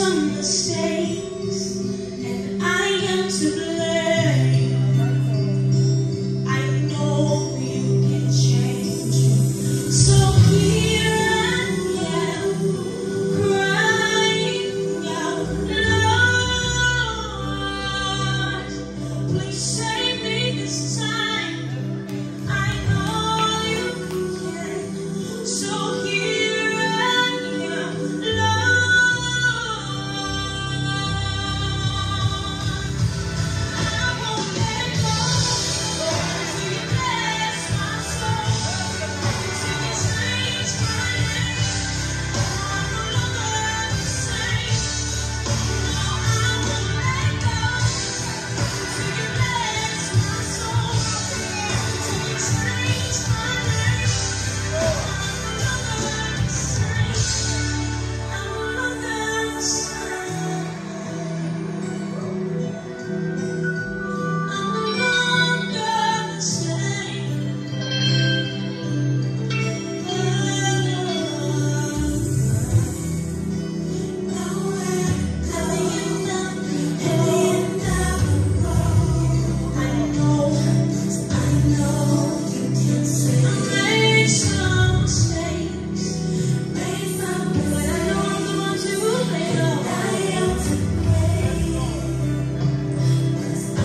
misunderstood.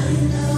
Amen.